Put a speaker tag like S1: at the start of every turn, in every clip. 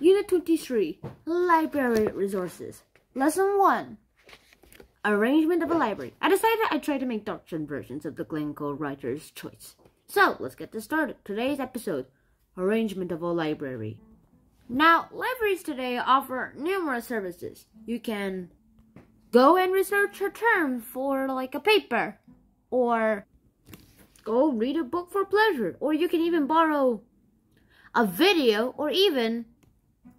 S1: Unit 23, Library Resources. Lesson 1, Arrangement of a Library. I decided I'd try to make doctrine versions of the Glencoe Writer's Choice. So, let's get this started. Today's episode, Arrangement of a Library. Now, libraries today offer numerous services. You can go and research a term for like a paper, or go read a book for pleasure, or you can even borrow a video, or even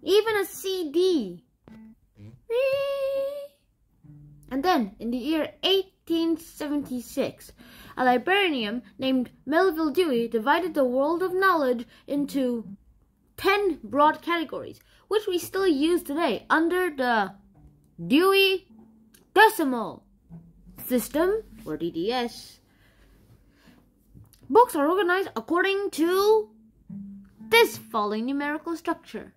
S1: even a CD. And then, in the year 1876, a librarian named Melvil Dewey divided the world of knowledge into 10 broad categories, which we still use today under the Dewey Decimal System, or DDS. Books are organized according to this following numerical structure.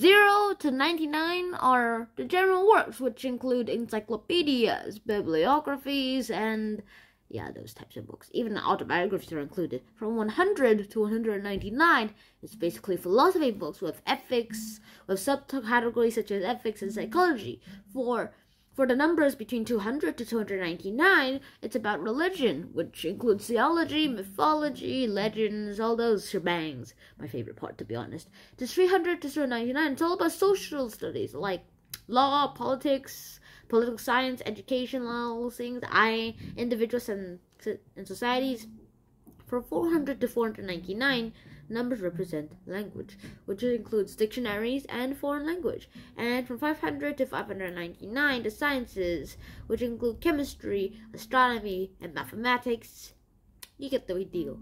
S1: 0 to 99 are the general works, which include encyclopedias, bibliographies, and yeah, those types of books. Even autobiographies are included. From 100 to 199, it's basically philosophy books with ethics, with subcategories such as ethics and psychology. For for the numbers between 200 to 299, it's about religion, which includes theology, mythology, legends, all those shebangs. My favorite part, to be honest. To 300 to 399, it's all about social studies like law, politics, political science, education, all those things. I, individuals and, and societies. From 400 to 499, numbers represent language, which includes dictionaries and foreign language. And from 500 to 599, the sciences, which include chemistry, astronomy, and mathematics. You get the deal.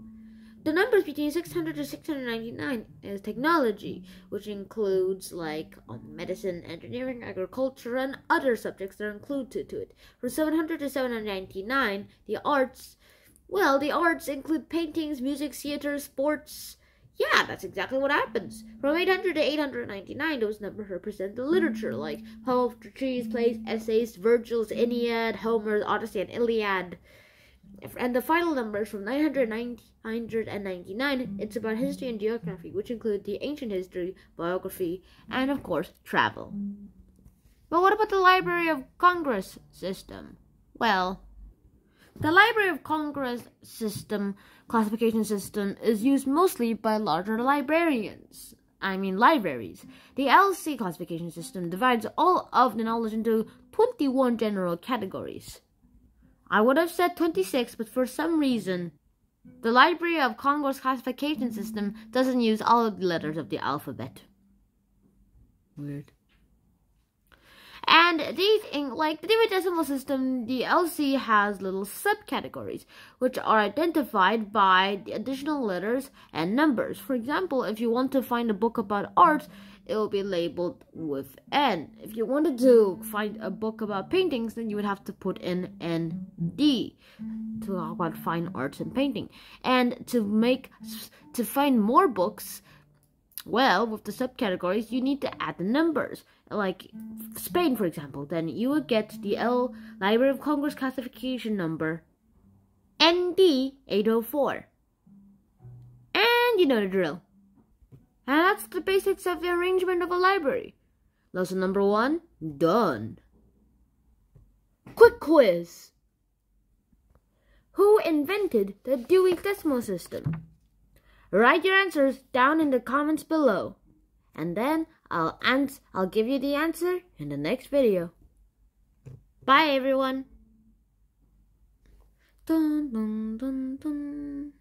S1: The numbers between 600 to 699 is technology, which includes like um, medicine, engineering, agriculture, and other subjects that are included to it. From 700 to 799, the arts, well, the arts include paintings, music, theater, sports, yeah, that's exactly what happens. From 800 to 899, those numbers represent the literature, like poetry, plays, essays, Virgil's Aeneid, Homer's Odyssey, and Iliad. And the final numbers from 900 to 999, it's about history and geography, which include the ancient history, biography, and of course, travel. But what about the Library of Congress system? Well, the Library of Congress system classification system is used mostly by larger librarians. I mean libraries. The LC classification system divides all of the knowledge into 21 general categories. I would have said 26, but for some reason, the Library of Congress classification system doesn't use all of the letters of the alphabet. Weird. These, like the Decimal System, the LC has little subcategories, which are identified by the additional letters and numbers. For example, if you want to find a book about art, it will be labeled with N. If you wanted to find a book about paintings, then you would have to put in ND to talk about fine arts and painting. And to make to find more books, well, with the subcategories, you need to add the numbers like Spain, for example, then you would get the L Library of Congress classification number ND 804. And you know the drill. And that's the basics of the arrangement of a library. Lesson number one, done. Quick quiz. Who invented the Dewey Decimal System? Write your answers down in the comments below. And then I'll ans I'll give you the answer in the next video. Bye everyone. Dun, dun, dun,